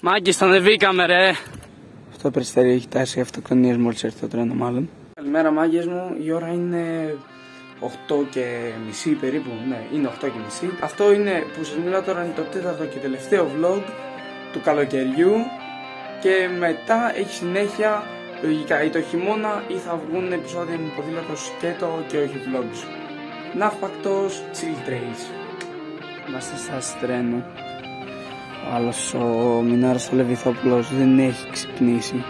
Μάγκη, θα ανεβήκαμε ρε. Αυτό το περιστέρι έχει τάσει αυτοκτονίε μόλις έρθει το τρένο, μάλλον. Καλημέρα, μάγκες μου. Η ώρα είναι 8 και μισή περίπου. Ναι, είναι 8 και μισή. Αυτό είναι που σας μιλάω τώρα είναι το τέταρτο και τελευταίο vlog του καλοκαιριού. Και μετά έχει συνέχεια λογικά ή το χειμώνα ή θα βγουν επεισόδια με ποδήλατος σκέτο και όχι vlogs. Ναύπακτος Chill Trails. Είμαστε στα τρένου. Ο άλλος ο Μινάρας ο Λεβιθόπουλος δεν έχει ξυπνήσει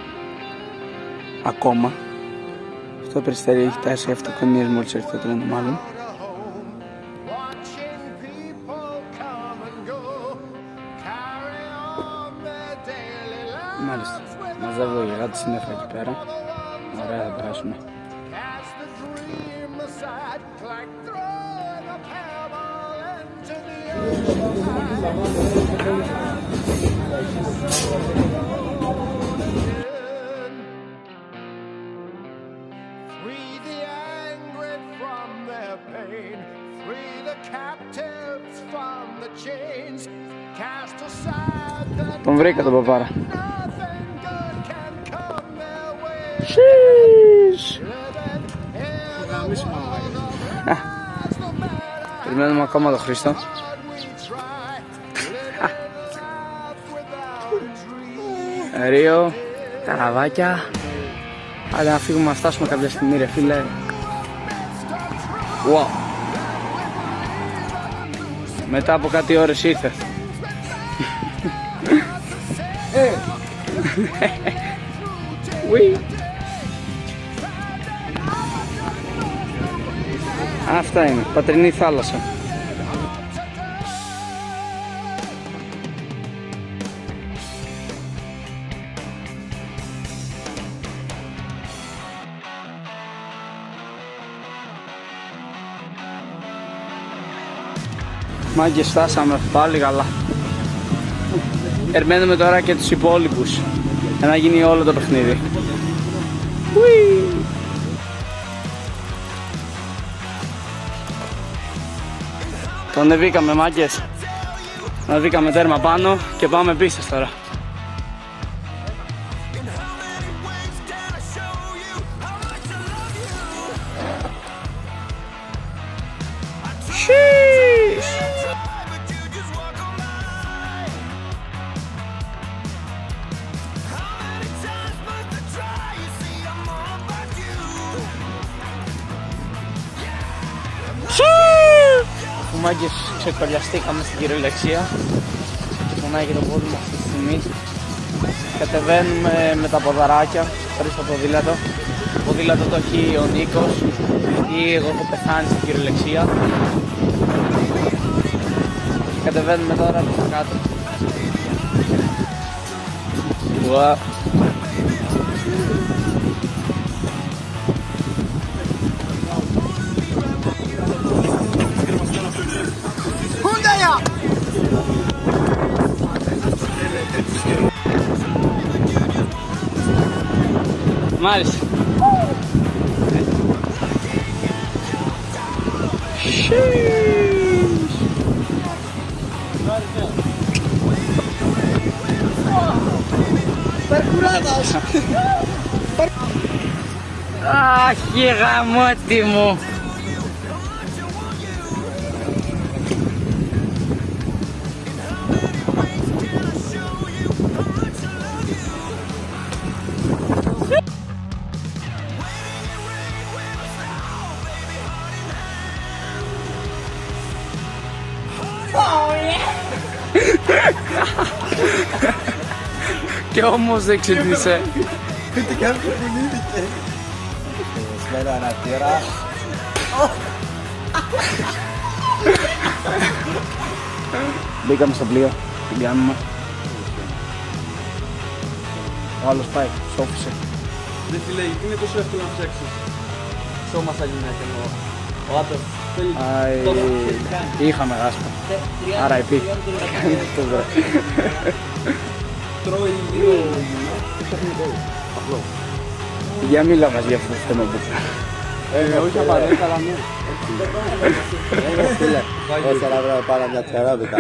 ακόμα. Αυτό το περιστέρι έχει τάσει αυτοκονίες μόλις έρθει το τρένο μάλλον. Μάλιστα. Μαζεύω η γάτη συνέφα εκεί πέρα. Ωραία θα περάσουμε. Free Τον βρήκα τον παππούρα. Χεες! Περιμένουμε ακόμα τον Χρήστο. Αερίο, καραβάκια. Άντε να φύγουμε να φτάσουμε κάποια στιγμή, φίλε. Γουά. Μετά από κάτι ώρες ήρθε. Ουί. Αυτά είναι, πατρινή θάλασσα. Μάγκες φτάσαμε πάλι καλά. Ερμένουμε τώρα και τους υπόλοιπους για να γίνει όλο το παιχνίδι. Ουί. Το ανεβήκαμε μάγκες. Ανεβήκαμε τέρμα πάνω και πάμε πίσω τώρα. Μάγκες ξεκολλιαστήκαμε στην κυριολεξία. Και πονάει και το πόδι μου αυτή τη στιγμή. Κατεβαίνουμε με τα ποδαράκια χωρίς το ποδήλατο. Το ποδήλατο το έχει ο Νίκος γιατί εγώ έχω πεθάνει στην κυριολεξία. Και κατεβαίνουμε τώρα προς τα κάτω Maris. Percuradas! ah, que ramote, irmão! Και όμως δεν ξύπνησε. Τι κάποιο πουλήθηκε. Σμέλο ανατήρα. Μπήκαμε στο πλοίο, την κάνουμε. Ο άλλος πάει, σώφησε. Δεν φίλε, γιατί είναι τόσο εύκολο να φτιάξεις σώμα σαν γυναίκα εννοώ. Ο άντρας θέλει Άι, τόσο να κάνει. είχαμε γάσπα. Άρα επί. Αυτό βρε. Τρώει δύο γυναίκα και ψάχνει κόλλο. Απλό. Για μίλα μας για αυτό το θέμα που Ε, όχι απαραίτητα, αλλά ναι. Φίλε, τέσσερα βράδυ πάρα μια τεράστια.